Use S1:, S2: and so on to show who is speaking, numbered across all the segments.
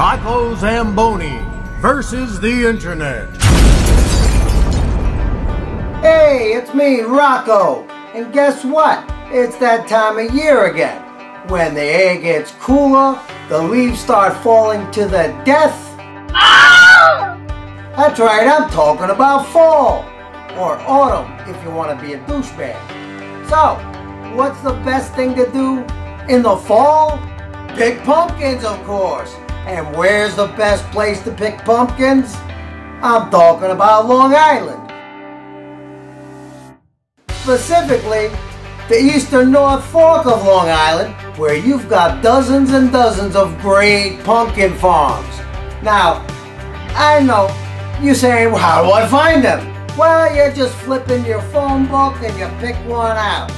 S1: Rocco Zamboni versus the Internet.
S2: Hey, it's me, Rocco. And guess what? It's that time of year again. When the air gets cooler, the leaves start falling to the death. Oh! That's right, I'm talking about fall. Or autumn, if you want to be a douchebag. So, what's the best thing to do in the fall? Pick pumpkins, of course. And where's the best place to pick pumpkins? I'm talking about Long Island. Specifically, the eastern North Fork of Long Island, where you've got dozens and dozens of great pumpkin farms. Now, I know you're saying, well, how do I find them? Well, you're just flipping your phone book and you pick one out.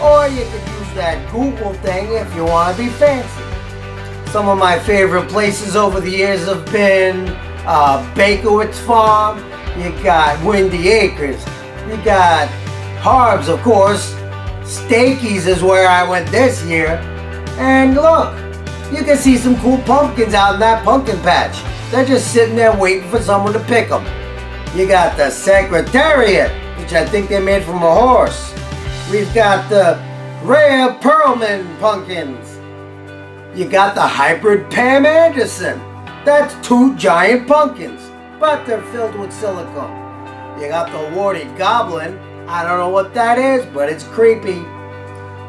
S2: Or you could use that Google thing if you want to be fancy. Some of my favorite places over the years have been uh, Bakowitz Farm, you got Windy Acres, you got Harbs, of course, Stakey's is where I went this year, and look, you can see some cool pumpkins out in that pumpkin patch. They're just sitting there waiting for someone to pick them. You got the Secretariat, which I think they made from a horse. We've got the rare Perlman pumpkins. You got the hybrid Pam Anderson. That's two giant pumpkins, but they're filled with silicone. You got the warty goblin. I don't know what that is, but it's creepy.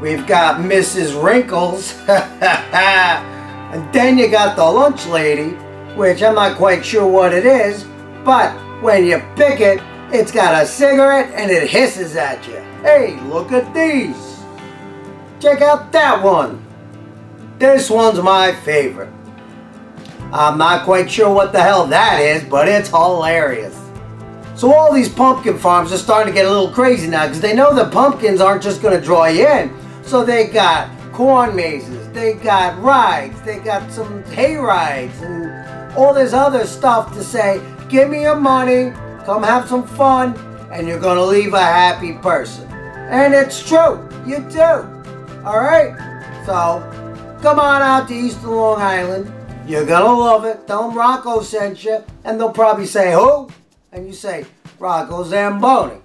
S2: We've got Mrs. Wrinkles. and then you got the lunch lady, which I'm not quite sure what it is, but when you pick it, it's got a cigarette and it hisses at you. Hey, look at these. Check out that one. This one's my favorite. I'm not quite sure what the hell that is, but it's hilarious. So all these pumpkin farms are starting to get a little crazy now because they know the pumpkins aren't just going to draw you in. So they got corn mazes, they got rides, they got some hay rides, and all this other stuff to say, give me your money, come have some fun, and you're going to leave a happy person. And it's true, you do. Alright? So, come on out to Eastern Long Island. You're to love it. Tell them Rocco sent you, and they'll probably say, who? And you say, Rocco Zamboni.